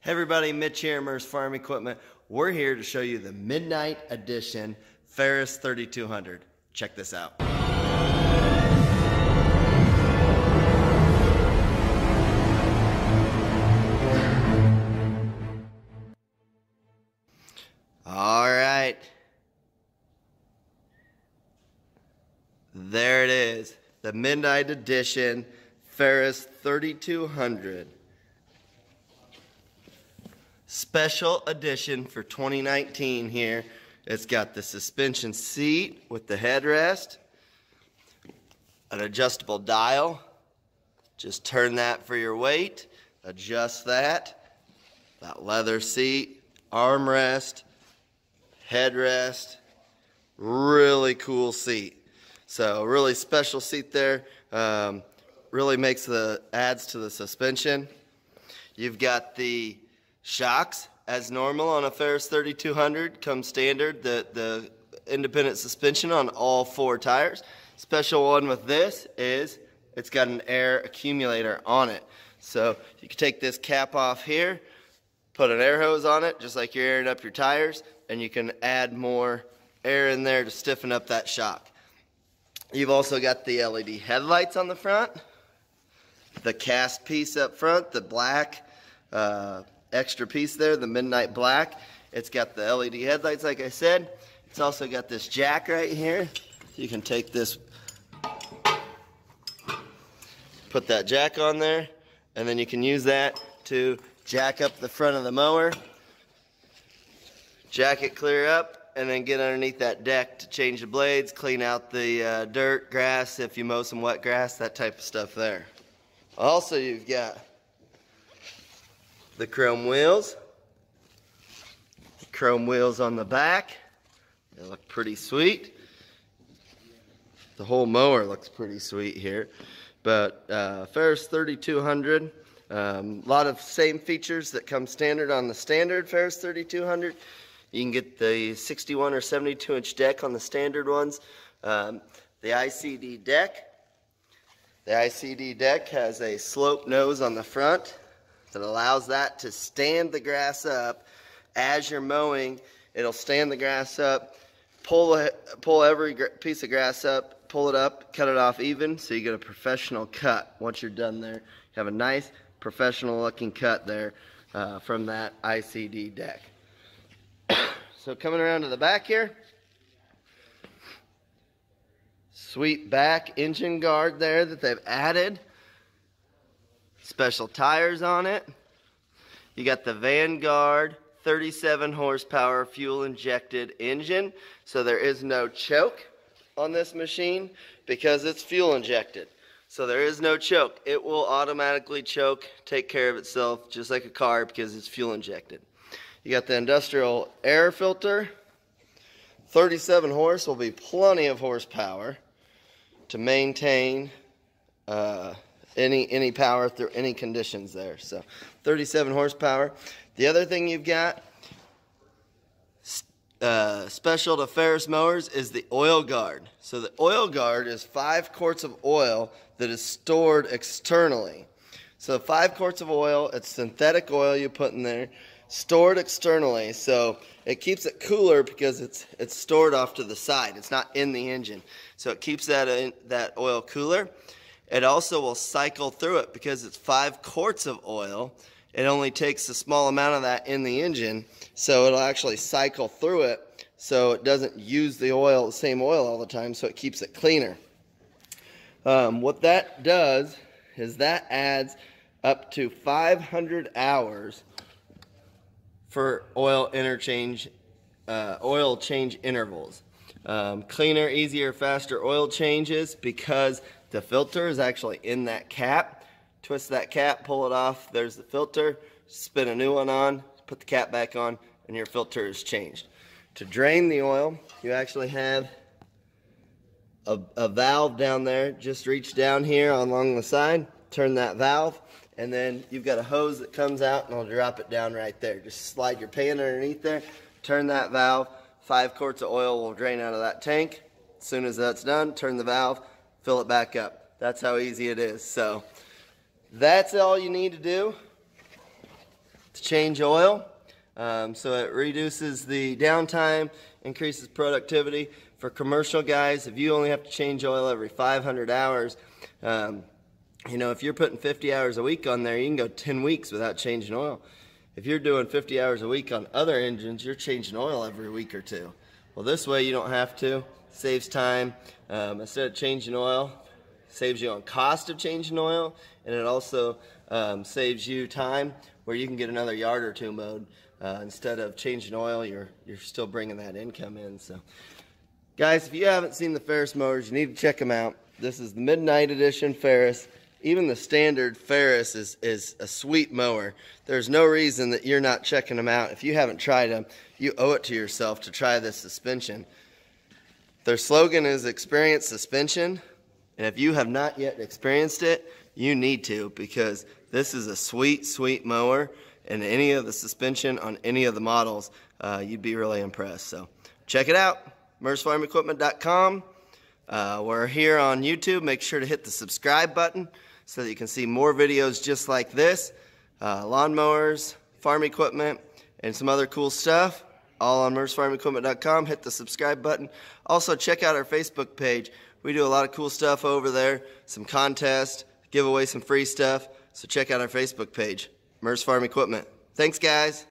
Hey everybody, Mitch here, Immerse Farm Equipment. We're here to show you the Midnight Edition Ferris 3200. Check this out. All right. There it is. The Midnight Edition Ferris 3200 special edition for 2019 here. It's got the suspension seat with the headrest, an adjustable dial. Just turn that for your weight, adjust that. That leather seat, armrest, headrest, really cool seat. So really special seat there. Um, really makes the adds to the suspension. You've got the Shocks, as normal on a Ferris 3200, come standard, the, the independent suspension on all four tires. Special one with this is it's got an air accumulator on it. So you can take this cap off here, put an air hose on it, just like you're airing up your tires, and you can add more air in there to stiffen up that shock. You've also got the LED headlights on the front, the cast piece up front, the black uh, extra piece there, the Midnight Black. It's got the LED headlights, like I said. It's also got this jack right here. You can take this, put that jack on there, and then you can use that to jack up the front of the mower, jack it clear up, and then get underneath that deck to change the blades, clean out the uh, dirt, grass, if you mow some wet grass, that type of stuff there. Also, you've got the chrome wheels. The chrome wheels on the back. They look pretty sweet. The whole mower looks pretty sweet here. But uh, Ferris 3200, a um, lot of same features that come standard on the standard Ferris 3200. You can get the 61 or 72 inch deck on the standard ones. Um, the ICD deck. The ICD deck has a slope nose on the front that allows that to stand the grass up as you're mowing. It'll stand the grass up, pull, pull every piece of grass up, pull it up, cut it off even so you get a professional cut once you're done there. You have a nice professional looking cut there uh, from that ICD deck. so coming around to the back here, sweet back engine guard there that they've added special tires on it. You got the Vanguard 37 horsepower fuel injected engine. So there is no choke on this machine because it's fuel injected. So there is no choke. It will automatically choke, take care of itself just like a car because it's fuel injected. You got the industrial air filter. 37 horse will be plenty of horsepower to maintain uh, any any power through any conditions there. So 37 horsepower. The other thing you've got uh, special to Ferris mowers is the oil guard. So the oil guard is five quarts of oil that is stored externally. So five quarts of oil, it's synthetic oil you put in there, stored externally. So it keeps it cooler because it's it's stored off to the side. It's not in the engine. So it keeps that in, that oil cooler. It also will cycle through it because it's five quarts of oil. It only takes a small amount of that in the engine, so it'll actually cycle through it so it doesn't use the oil, the same oil all the time, so it keeps it cleaner. Um, what that does is that adds up to 500 hours for oil interchange, uh, oil change intervals. Um, cleaner, easier, faster oil changes because the filter is actually in that cap. Twist that cap, pull it off. There's the filter. Spin a new one on, put the cap back on, and your filter is changed. To drain the oil, you actually have a, a valve down there. Just reach down here along the side, turn that valve, and then you've got a hose that comes out and I'll drop it down right there. Just slide your pan underneath there, turn that valve, five quarts of oil will drain out of that tank. As soon as that's done, turn the valve, fill it back up. That's how easy it is. So that's all you need to do to change oil. Um, so it reduces the downtime, increases productivity. For commercial guys, if you only have to change oil every 500 hours, um, you know, if you're putting 50 hours a week on there, you can go 10 weeks without changing oil. If you're doing 50 hours a week on other engines, you're changing oil every week or two. Well, this way you don't have to. Saves time. Um, instead of changing oil, saves you on cost of changing oil, and it also um, saves you time where you can get another yard or two mowed. Uh, instead of changing oil, you're you're still bringing that income in. So, guys, if you haven't seen the Ferris mowers, you need to check them out. This is the Midnight Edition Ferris. Even the standard Ferris is is a sweet mower. There's no reason that you're not checking them out. If you haven't tried them, you owe it to yourself to try this suspension. Their slogan is experience suspension. And if you have not yet experienced it, you need to because this is a sweet, sweet mower and any of the suspension on any of the models, uh, you'd be really impressed. So check it out, merzfarmequipment.com. Uh, we're here on YouTube. Make sure to hit the subscribe button so that you can see more videos just like this. Uh, lawnmowers, farm equipment, and some other cool stuff. All on merzfarmequipment.com. Hit the subscribe button. Also, check out our Facebook page. We do a lot of cool stuff over there, some contests, give away some free stuff. So check out our Facebook page. Merz Farm Equipment. Thanks, guys.